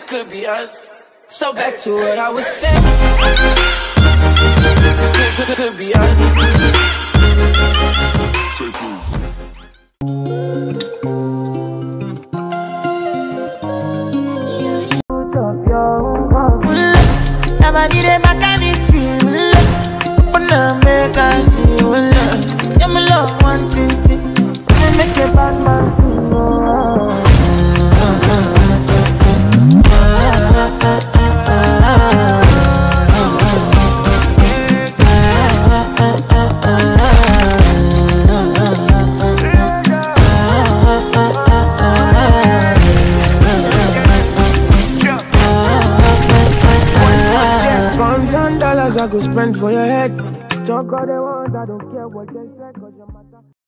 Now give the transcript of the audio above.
this could be us. So back to what I was saying. Could, could, could be us. Nobody dey back at this shit. Open up, make I see you love. Give me love, one dollars I go spend for your head. Talk all they want, I don't care what they say, cause my